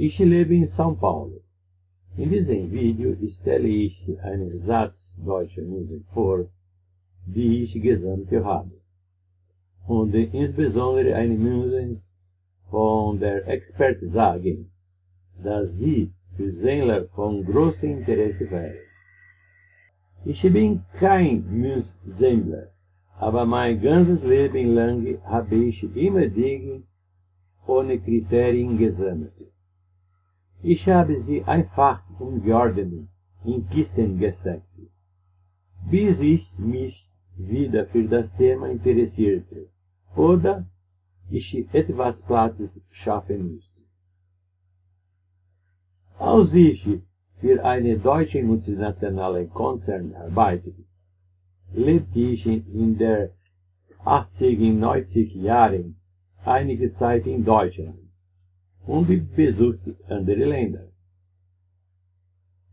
Ich lebe in São Paulo. In diesem Video stelle ich einen Satz deutscher Musik vor, die ich gesammelt habe. Und insbesondere eine Musik, von der Experten sagen, dass sie für Sängler von großem Interesse wäre. Ich bin kein Musiksammler, aber mein ganzes Leben lang habe ich immer Dinge ohne Kriterien gesammelt. Ich habe sie einfach ungeordnet in Kisten gesteckt, bis ich mich wieder für das Thema interessierte oder ich etwas Platz schaffen musste. Als ich für eine deutsche multinationale Konzern arbeitete, lebte ich in der 80 90 Jahren einige Zeit in Deutschland und besuchte andere Länder.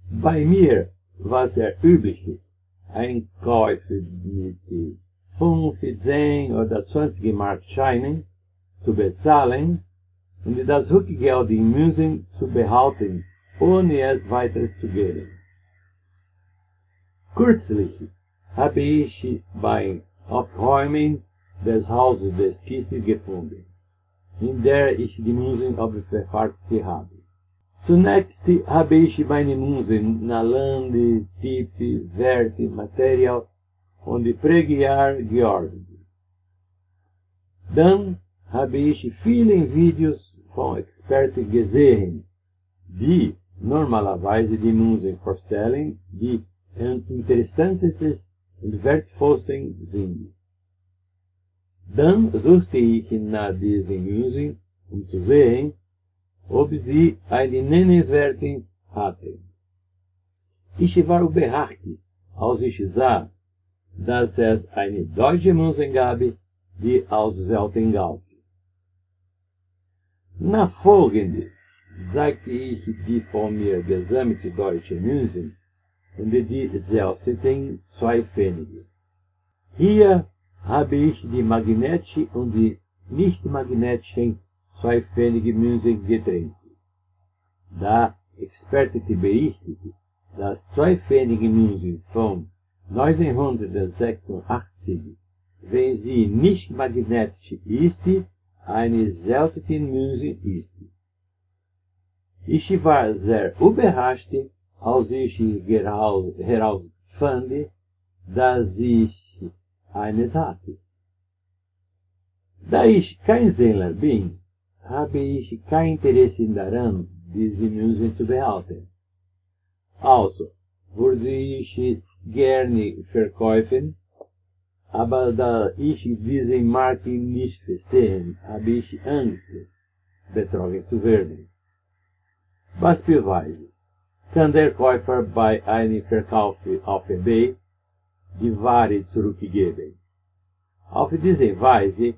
Bei mir war es sehr üblich, Einkäufe mit 5, 10 oder 20 Mark Scheinen zu bezahlen und das Rückgeld in Münzen zu behalten, ohne es weiterzugeben. Kürzlich habe ich beim Aufräumen des Hauses des Kistes gefunden, in der ich die Münzen aufbewahrt habe. Zunächst habe ich meine Münzen nach Lande, Typ, Wert, Material und Prägejahr geordnet. Dann habe ich viele Videos von Experten gesehen, die normalerweise die Münzen vorstellen, die interessantesten und wertvollsten sind. Dann suchte ich nach diesen Münzen, um zu sehen, ob sie einen nennenswerten hatten. Ich war überrascht, als ich sah, dass es eine deutsche Münze gab, die als selten galt. Na folgende sagte ich die von mir gesammelte deutsche Münzen und die seltenen zwei Pfennige. Hier habe ich die magnetische und die nicht magnetischen zwei Pfennige Münzen getrennt. Da Experte berichtete, dass zwei Pfennige Münzen von 1986, wenn sie nicht magnetisch ist, eine seltene Münze ist. Ich war sehr überrascht, als ich herausfand, dass ich eines hatte. Da ich kein Sänger bin, habe ich kein Interesse daran, diese Münzen zu behalten. Also würde ich gerne verkaufen, aber da ich diese Marke nicht verstehe, habe ich Angst, betrogen zu werden. Beispielsweise kann der Käufer bei einem Verkauf auf eBay die Ware zurückgeben. Auf diese Weise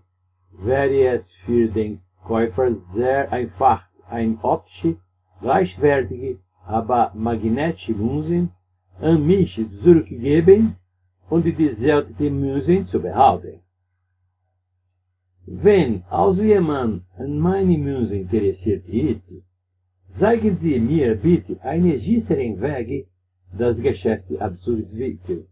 wäre es für den Käufer sehr einfach, ein optisch gleichwertige, aber magnetische Münzen an mich zurückgeben und die seltenen Münzen zu behalten. Wenn also jemand an meine Münzen interessiert ist, Sagen Sie mir bitte einen sicheren Weg, das Geschäft abzuwickeln.